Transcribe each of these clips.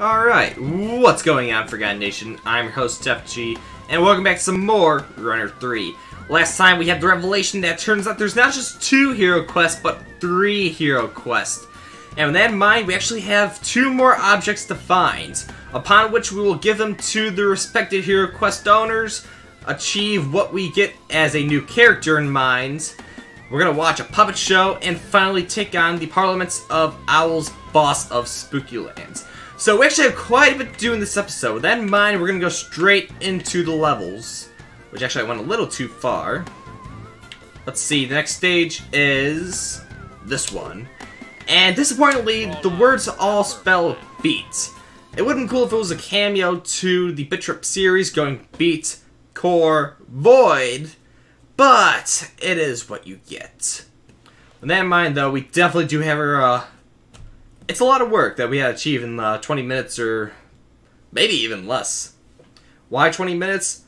Alright, what's going on, Forgotten Nation? I'm your host, FG, and welcome back to some more Runner 3. Last time we had the revelation that turns out there's not just two hero quests, but three hero quests. And with that in mind, we actually have two more objects to find, upon which we will give them to the respective hero quest owners, achieve what we get as a new character in mind, we're gonna watch a puppet show, and finally take on the Parliaments of Owl's boss of Spooky Lands. So we actually have quite a bit to do in this episode. With that in mind, we're gonna go straight into the levels. Which actually I went a little too far. Let's see, the next stage is this one. And disappointingly, the words all spell beat. It would have been cool if it was a cameo to the Bit series going beat, core, void, but it is what you get. With that in mind, though, we definitely do have our uh, it's a lot of work that we had to achieve in uh, 20 minutes or maybe even less. Why 20 minutes?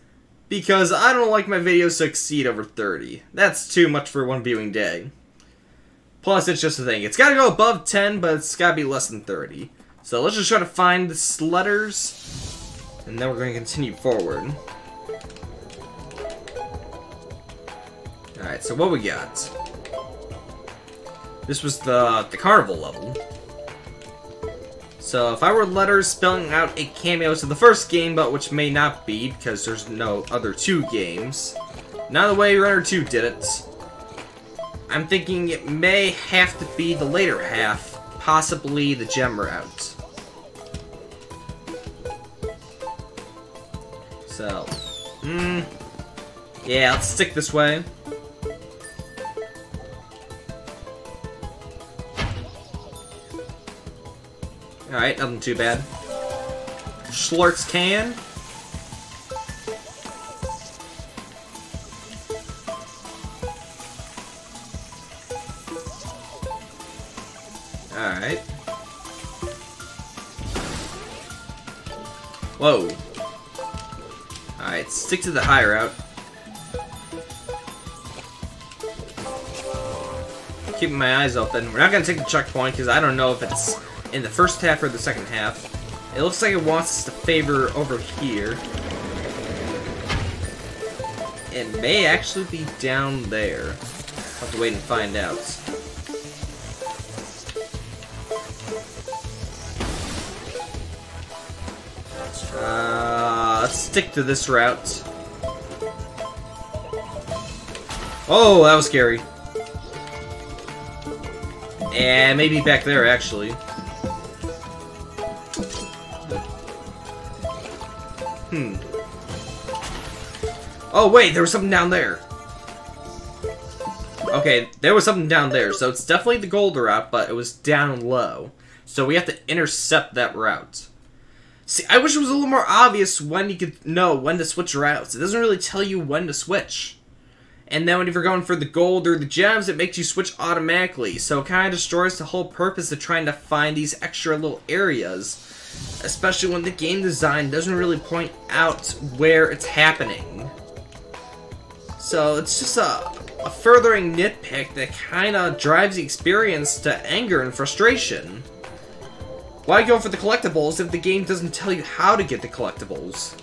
Because I don't like my videos to exceed over 30. That's too much for one viewing day. Plus, it's just a thing. It's gotta go above 10, but it's gotta be less than 30. So let's just try to find the letters, and then we're going to continue forward. Alright, so what we got? This was the, the carnival level. So if I were letters spelling out a cameo to the first game, but which may not be because there's no other two games. Now the way Runner 2 did it, I'm thinking it may have to be the later half, possibly the gem route. So, hmm, yeah, let's stick this way. Alright, nothing too bad. Schlurt's can. Alright. Whoa. Alright, stick to the high route. Keeping my eyes open. We're not gonna take the checkpoint because I don't know if it's in the first half or the second half. It looks like it wants us to favor over here. It may actually be down there. I'll have to wait and find out. Uh, let's stick to this route. Oh, that was scary. And maybe back there, actually. Oh, wait, there was something down there. Okay, there was something down there, so it's definitely the gold route, but it was down low. So we have to intercept that route. See, I wish it was a little more obvious when you could know when to switch routes. It doesn't really tell you when to switch. And then when you're going for the gold or the gems, it makes you switch automatically. So it kind of destroys the whole purpose of trying to find these extra little areas especially when the game design doesn't really point out where it's happening. So it's just a, a furthering nitpick that kind of drives the experience to anger and frustration. Why go for the collectibles if the game doesn't tell you how to get the collectibles?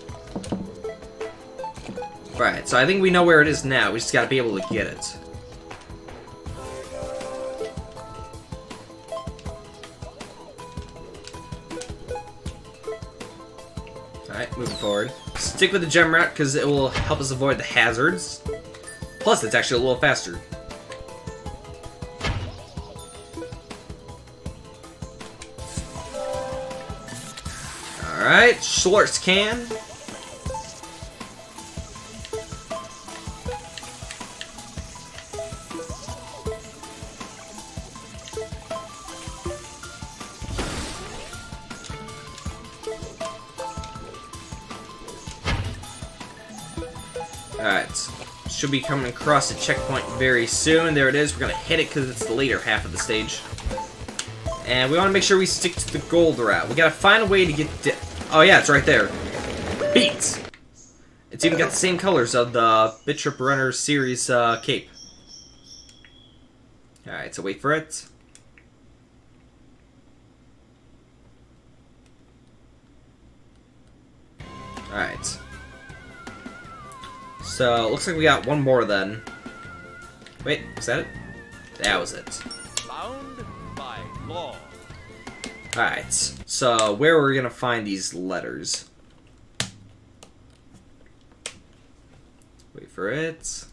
Right, so I think we know where it is now, we just gotta be able to get it. Alright, moving forward. Stick with the gem route because it will help us avoid the hazards. Plus, it's actually a little faster. Alright, Schwartz can. Should be coming across a checkpoint very soon. There it is. We're going to hit it because it's the later half of the stage. And we want to make sure we stick to the gold route. We got to find a way to get... Oh, yeah, it's right there. Beats! It's even got the same colors of the Bit Trip Runner series uh, cape. Alright, so wait for it. Alright. So, looks like we got one more then. Wait, is that it? That was it. Bound by law. Alright, so where are we gonna find these letters? Wait for it.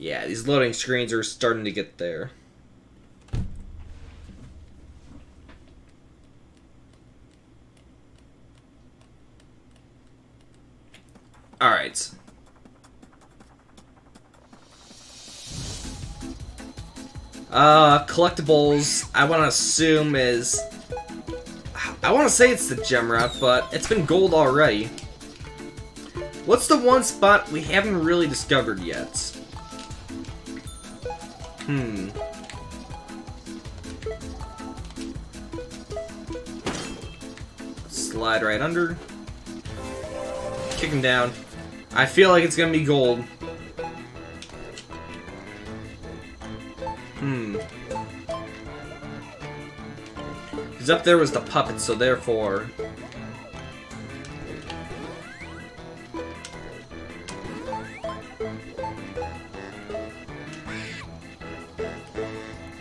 Yeah, these loading screens are starting to get there. Uh, collectibles, I want to assume is... I want to say it's the gem route, but it's been gold already. What's the one spot we haven't really discovered yet? Hmm. Slide right under. Kick him down. I feel like it's gonna be gold. Hmm. Because up there was the puppet, so therefore...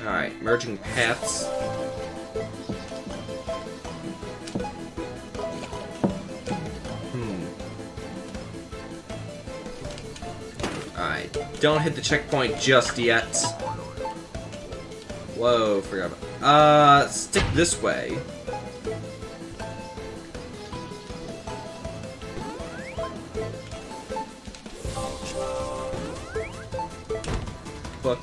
Alright, merging paths. Hmm. Alright, don't hit the checkpoint just yet. Whoa, forgot about Uh, stick this way. Book.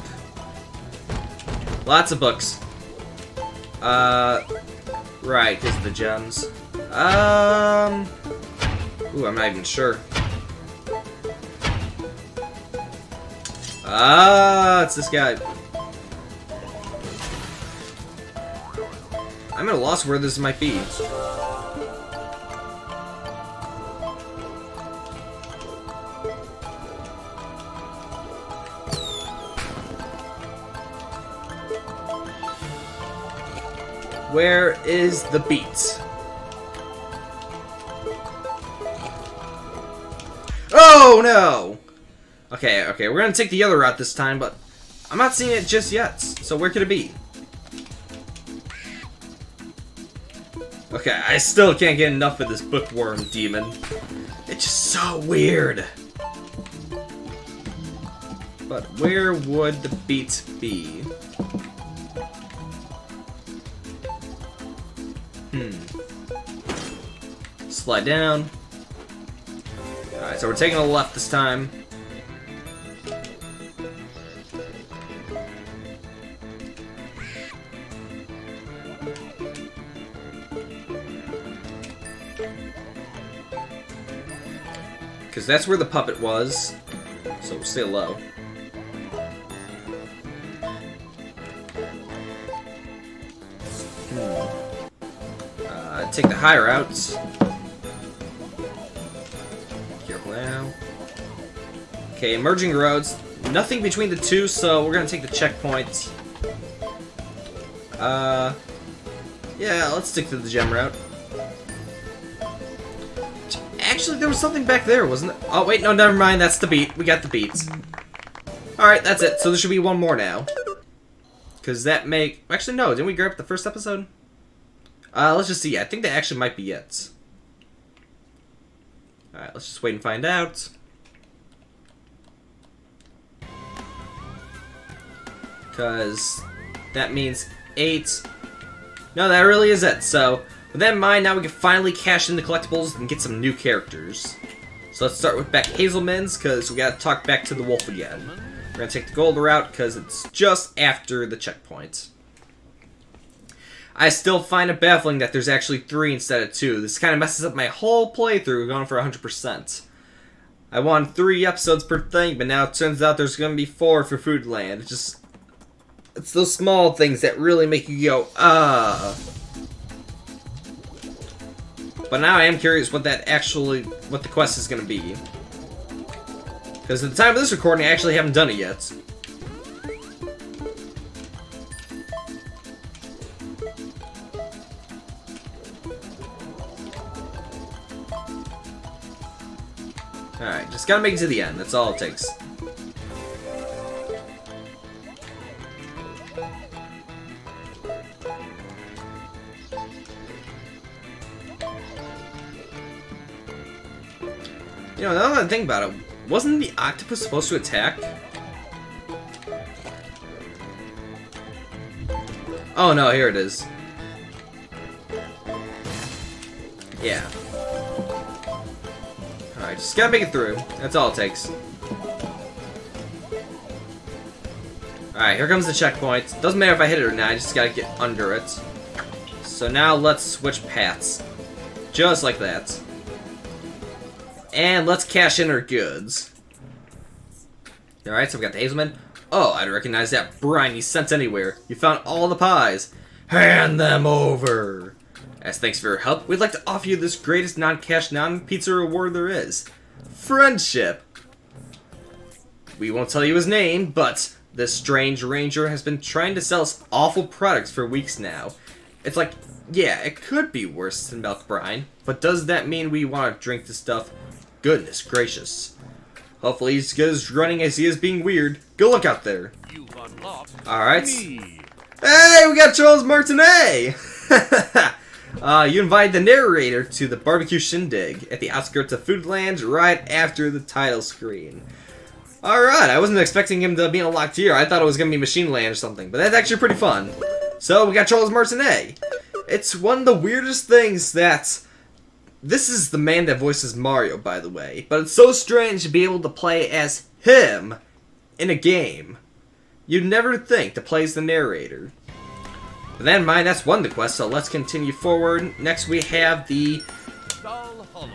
Lots of books. Uh, right, is the gems. Um, ooh, I'm not even sure. Ah, it's this guy. Loss where this might be. Where is the beat? Oh no! Okay, okay, we're gonna take the other route this time, but I'm not seeing it just yet. So where could it be? Okay, I still can't get enough of this bookworm demon. It's just so weird. But where would the beat be? Hmm. Slide down. Alright, so we're taking a left this time. Because that's where the puppet was. So stay low. Hmm. Uh, take the high routes. Careful now. Okay, emerging roads. Nothing between the two, so we're gonna take the checkpoint. Uh, yeah, let's stick to the gem route. Was something back there, wasn't it? Oh, wait, no, never mind. That's the beat. We got the beats. Alright, that's it. So there should be one more now. Because that make... Actually, no. Didn't we grab the first episode? Uh, let's just see. I think that actually might be it. Alright, let's just wait and find out. Because that means eight. No, that really is it. So, with that in mind, now we can finally cash in the collectibles and get some new characters. So let's start with Beck Hazelman's, because we gotta talk back to the wolf again. We're gonna take the gold route, because it's just after the checkpoint. I still find it baffling that there's actually three instead of two. This kind of messes up my whole playthrough going for 100%. I wanted three episodes per thing, but now it turns out there's gonna be four for Foodland. It's just... It's those small things that really make you go, ah. But now I am curious what that actually, what the quest is going to be. Because at the time of this recording, I actually haven't done it yet. Alright, just gotta make it to the end. That's all it takes. Think about it, wasn't the octopus supposed to attack? Oh no, here it is. Yeah. Alright, just gotta make it through. That's all it takes. Alright, here comes the checkpoint. Doesn't matter if I hit it or not, I just gotta get under it. So now let's switch paths. Just like that. And let's cash in our goods. Alright, so we got the Hazelman. Oh, I'd recognize that briny scent anywhere. You found all the pies. Hand them over. As thanks for your help, we'd like to offer you this greatest non-cash, non-pizza reward there is. Friendship. We won't tell you his name, but this strange ranger has been trying to sell us awful products for weeks now. It's like, yeah, it could be worse than milk brine, but does that mean we want to drink the stuff? Goodness gracious. Hopefully he's as good as running as he is being weird. Good luck out there. Alright. Hey, we got Charles Martinet! uh, you invite the narrator to the barbecue shindig at the outskirts of Foodland right after the title screen. Alright, I wasn't expecting him to be unlocked here. I thought it was going to be Machine Land or something, but that's actually pretty fun. So, we got Charles Martinet. It's one of the weirdest things that... This is the man that voices Mario, by the way. But it's so strange to be able to play as him in a game. You'd never think to play as the narrator. But then mind, that's one of the quests, so let's continue forward. Next we have the... Dull Hollow.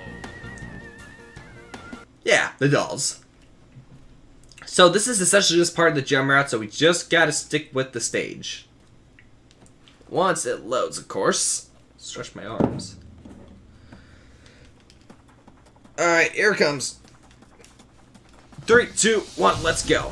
Yeah, the dolls. So this is essentially just part of the gem route, so we just gotta stick with the stage. Once it loads, of course. Stretch my arms. Alright, here comes. Three, two, one, let's go.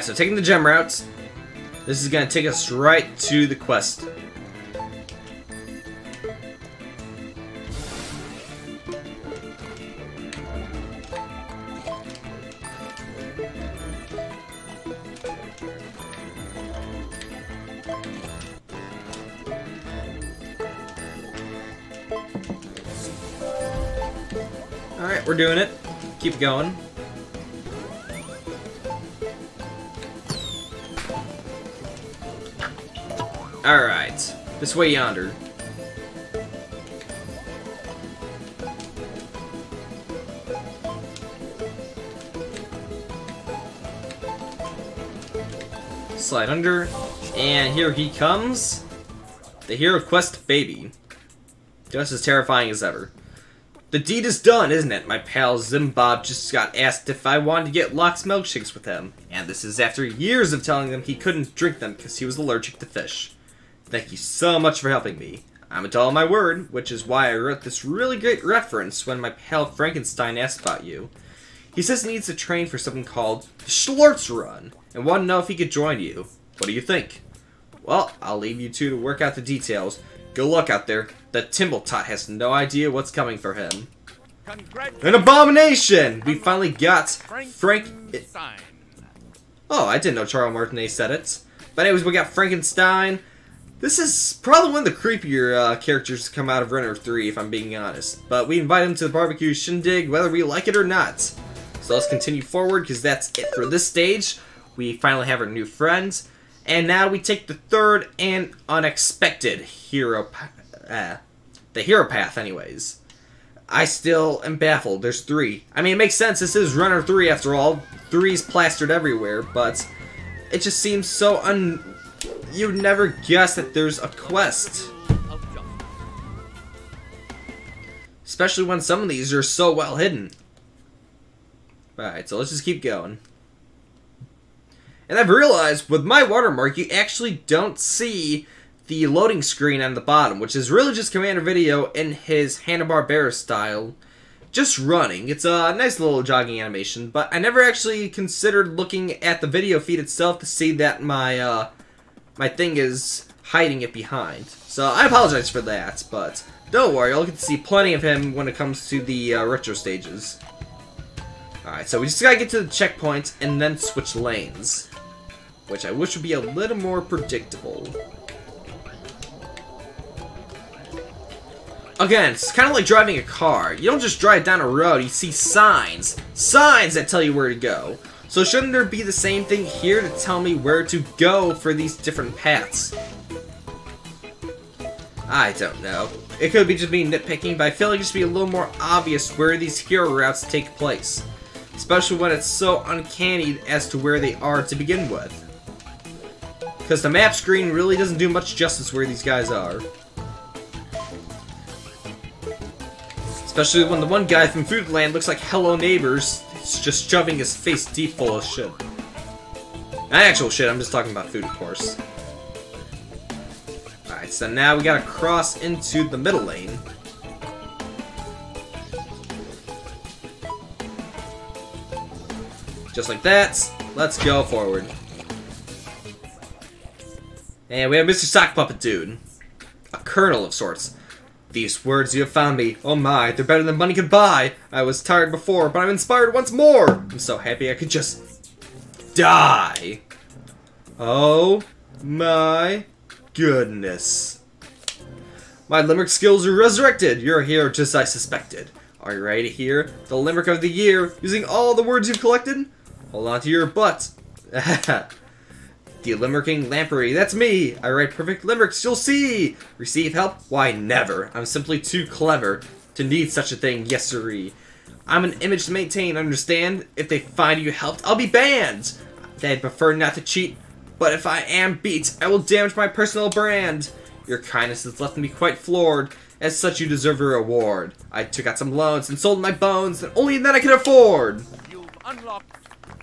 Alright, so taking the gem routes, this is gonna take us right to the quest. Alright, we're doing it. Keep going. This way yonder. Slide under. And here he comes. The Hero Quest Baby. Just as terrifying as ever. The deed is done, isn't it? My pal Zimbob just got asked if I wanted to get lox milkshakes with him. And this is after years of telling him he couldn't drink them because he was allergic to fish. Thank you so much for helping me. I'm a doll of my word, which is why I wrote this really great reference when my pal Frankenstein asked about you. He says he needs to train for something called the Schlurz Run, and wanted to know if he could join you. What do you think? Well, I'll leave you two to work out the details. Good luck out there. The Timbletot has no idea what's coming for him. An abomination! We finally got Frank... Frankenstein. Oh, I didn't know Charles Martinet said it. But anyways, we got Frankenstein. This is probably one of the creepier uh, characters to come out of Runner 3, if I'm being honest. But we invite him to the barbecue shindig, whether we like it or not. So let's continue forward, because that's it for this stage. We finally have our new friends. And now we take the third and unexpected hero... Uh, the hero path, anyways. I still am baffled. There's three. I mean, it makes sense. This is Runner 3 after all. Three's plastered everywhere, but it just seems so un... You'd never guess that there's a quest. Especially when some of these are so well hidden. Alright, so let's just keep going. And I've realized with my watermark, you actually don't see the loading screen on the bottom, which is really just Commander Video in his Hanna-Barbera style, just running. It's a nice little jogging animation, but I never actually considered looking at the video feed itself to see that my, uh, my thing is hiding it behind. So I apologize for that, but don't worry, you'll get to see plenty of him when it comes to the uh, retro stages. Alright, so we just gotta get to the checkpoint and then switch lanes. Which I wish would be a little more predictable. Again, it's kind of like driving a car. You don't just drive down a road, you see signs. Signs that tell you where to go. So shouldn't there be the same thing here to tell me where to go for these different paths? I don't know. It could be just me nitpicking, but I feel like it should be a little more obvious where these hero routes take place. Especially when it's so uncanny as to where they are to begin with. Because the map screen really doesn't do much justice where these guys are. Especially when the one guy from Foodland looks like Hello Neighbors, just shoving his face deep full of shit. Not actual shit, I'm just talking about food, of course. Alright, so now we gotta cross into the middle lane. Just like that, let's go forward. And we have Mr. Sock Puppet Dude. A colonel of sorts. These words you have found me. Oh my, they're better than money could buy. I was tired before, but I'm inspired once more. I'm so happy I could just die. Oh my goodness. My limerick skills are resurrected. You're here just as I suspected. Are you ready to hear the limerick of the year using all the words you've collected? Hold on to your butt. the limericking lamprey, that's me. I write perfect limericks, you'll see. Receive help? Why, never. I'm simply too clever to need such a thing, yes sirree. I'm an image to maintain, understand? If they find you helped, I'll be banned. They'd prefer not to cheat, but if I am beat, I will damage my personal brand. Your kindness has left me quite floored. As such, you deserve a reward. I took out some loans and sold my bones, and only then I can afford. You've unlocked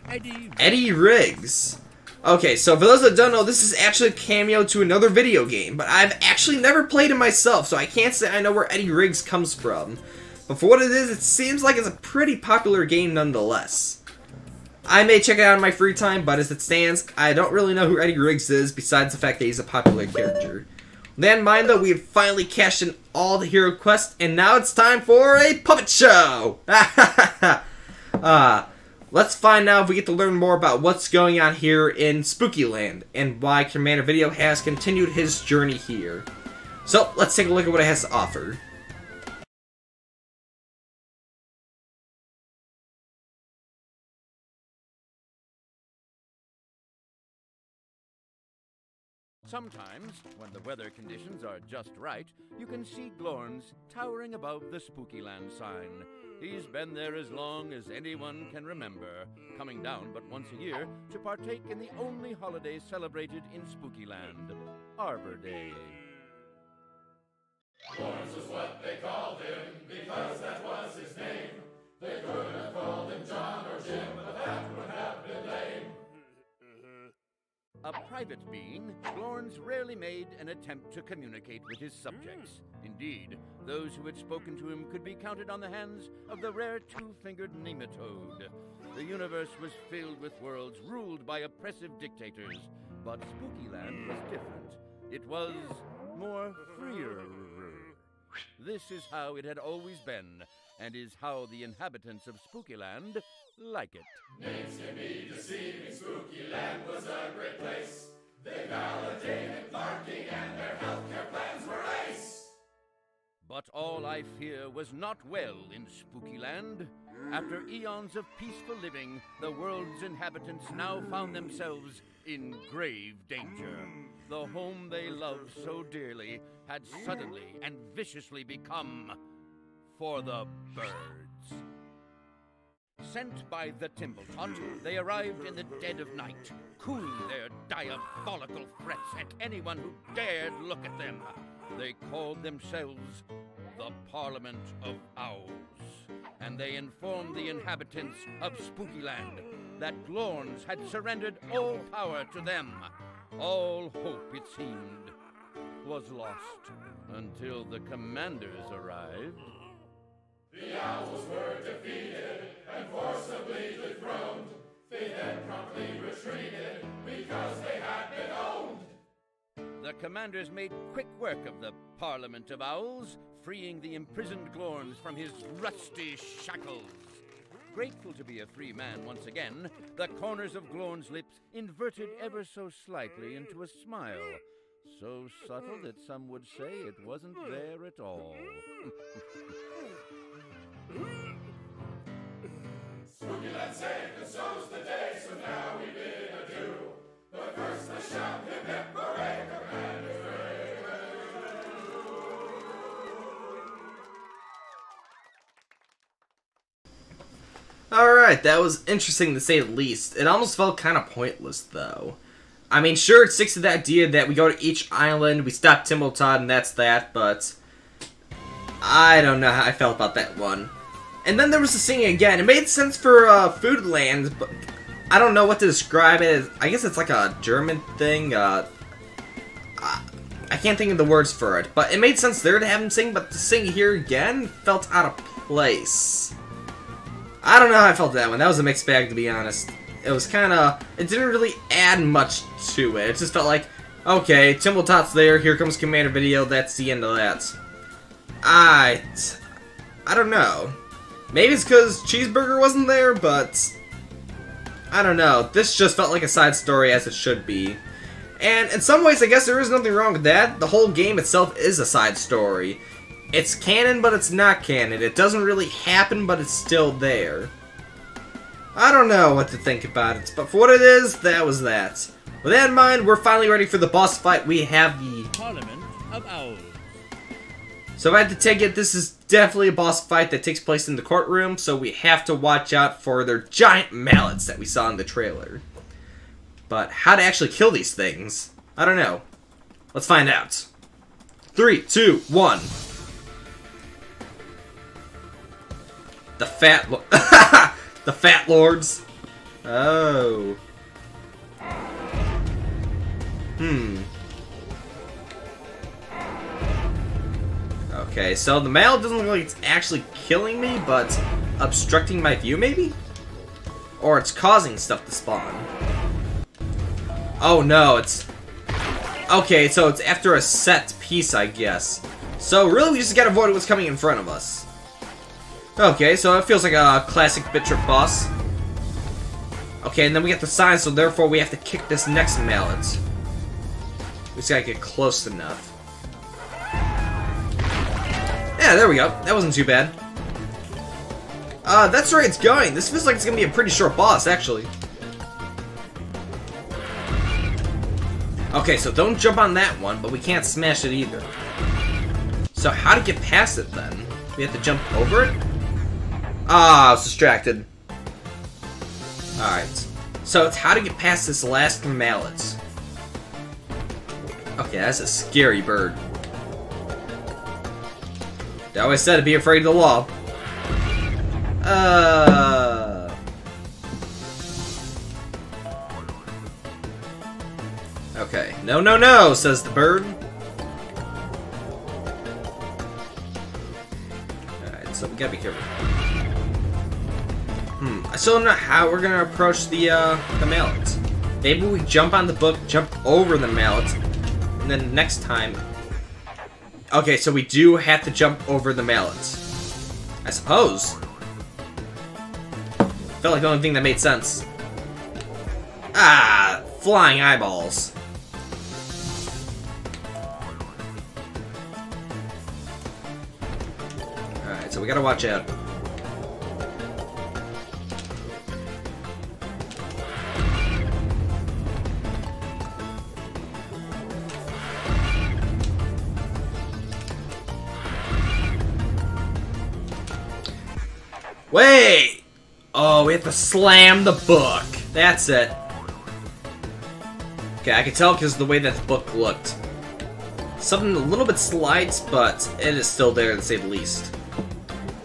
Eddie. Eddie Riggs. Okay, so for those that don't know, this is actually a cameo to another video game, but I've actually never played it myself, so I can't say I know where Eddie Riggs comes from. But for what it is, it seems like it's a pretty popular game nonetheless. I may check it out in my free time, but as it stands, I don't really know who Eddie Riggs is, besides the fact that he's a popular character. Then mind though, we have finally cashed in all the hero quests, and now it's time for a puppet show! uh, let's find out if we get to learn more about what's going on here in Spooky Land, and why Commander Video has continued his journey here. So, let's take a look at what it has to offer. Sometimes, when the weather conditions are just right, you can see Glorns towering above the Spookyland sign. He's been there as long as anyone can remember, coming down but once a year to partake in the only holiday celebrated in Spookyland, Arbor Day. A private being, Glorns rarely made an attempt to communicate with his subjects. Hmm. Indeed, those who had spoken to him could be counted on the hands of the rare two-fingered nematode. The universe was filled with worlds ruled by oppressive dictators, but Spookyland was different. It was more freer. This is how it had always been, and is how the inhabitants of Spookyland like it. Names can be deceiving. Spookyland was a great place. They validated barking and their healthcare plans were ace. But all I fear was not well in Spookyland. After eons of peaceful living, the world's inhabitants now found themselves in grave danger. The home they loved so dearly had suddenly and viciously become for the birds. Sent by the Timbletot, they arrived in the dead of night, cooing their diabolical threats at anyone who dared look at them. They called themselves the Parliament of Owls. And they informed the inhabitants of Spookyland that Glorns had surrendered all power to them. All hope, it seemed, was lost until the commanders arrived. The owls were defeated and forcibly dethroned. They then promptly retreated because they had been owned. The commanders made quick work of the Parliament of Owls, freeing the imprisoned Glorns from his rusty shackles. Grateful to be a free man once again, the corners of Glorn's lips inverted ever so slightly into a smile. So subtle that some would say it wasn't there at all. The day, so now we bid adieu. But first let's shout hip hip hooray, Alright, that was interesting to say the least. It almost felt kind of pointless, though. I mean, sure, it sticks to the idea that we go to each island, we stop Timbletot, and that's that, but... I don't know how I felt about that one. And then there was the singing again. It made sense for uh, Foodland, but I don't know what to describe it. I guess it's like a German thing. Uh, I can't think of the words for it, but it made sense there to have him sing, but to sing here again felt out of place. I don't know how I felt that one. That was a mixed bag, to be honest. It was kind of... It didn't really add much to it. It just felt like, okay, Timbletot's there, here comes Commander Video, that's the end of that. I... I don't know. Maybe it's because Cheeseburger wasn't there, but... I don't know. This just felt like a side story as it should be. And in some ways, I guess there is nothing wrong with that. The whole game itself is a side story. It's canon, but it's not canon. It doesn't really happen, but it's still there. I don't know what to think about it, but for what it is, that was that. With that in mind, we're finally ready for the boss fight. We have the... Parliament of Owls. So if I had to take it, this is definitely a boss fight that takes place in the courtroom, so we have to watch out for their giant mallets that we saw in the trailer. But how to actually kill these things? I don't know. Let's find out. Three, two, one. The fat The fat lords. Oh. Hmm. Okay, so the mallet doesn't look like it's actually killing me, but obstructing my view, maybe? Or it's causing stuff to spawn. Oh no, it's... Okay, so it's after a set piece, I guess. So really, we just gotta avoid what's coming in front of us. Okay, so it feels like a classic Bit-Trip boss. Okay, and then we get the sign, so therefore we have to kick this next mallet. We just gotta get close enough. Yeah, there we go. That wasn't too bad. Uh, that's where it's going. This feels like it's gonna be a pretty short boss, actually. Okay, so don't jump on that one, but we can't smash it either. So how to get past it, then? We have to jump over it? Ah, I was distracted. Alright. So it's how to get past this last mallet. Okay, that's a scary bird. They always said to be afraid of the law. Uh... Okay. No, no, no, says the bird. Alright, so we gotta be careful. Hmm, I still don't know how we're gonna approach the, uh, the mallet. Maybe we jump on the book, jump over the mallet, and then next time... Okay, so we do have to jump over the mallets. I suppose. Felt like the only thing that made sense. Ah, flying eyeballs. Alright, so we gotta watch out. Wait! Oh, we have to slam the book. That's it. Okay, I can tell because the way that the book looked. Something a little bit slight, but it is still there to say the least.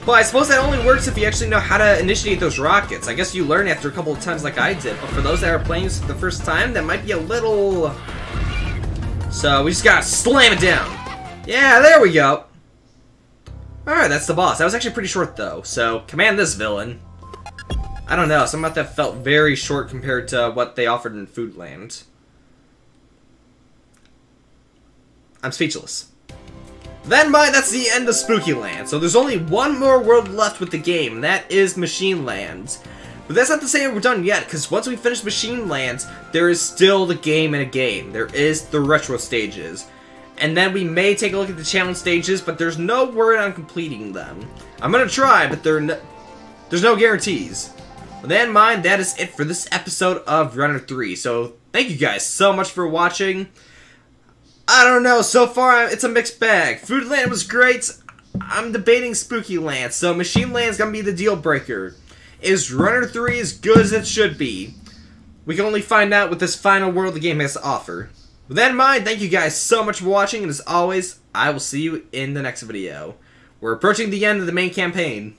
Well, I suppose that only works if you actually know how to initiate those rockets. I guess you learn after a couple of times like I did, but for those that are playing this for the first time, that might be a little... So we just gotta slam it down. Yeah, there we go. Alright, that's the boss. That was actually pretty short though, so command this villain. I don't know, some about that felt very short compared to what they offered in Foodland. I'm speechless. Then by that's the end of Spooky Land. So there's only one more world left with the game, and that is Machine Land. But that's not to say we're done yet, because once we finish Machine Land, there is still the game in a game. There is the retro stages. And then we may take a look at the challenge stages, but there's no word on completing them. I'm gonna try, but no, there's no guarantees. With that in mind, that is it for this episode of Runner 3. So thank you guys so much for watching. I don't know. So far, it's a mixed bag. Foodland was great. I'm debating Spooky Land, so Machine Land's gonna be the deal breaker. Is Runner 3 as good as it should be? We can only find out with this final world the game has to offer. With that in mind, thank you guys so much for watching, and as always, I will see you in the next video. We're approaching the end of the main campaign.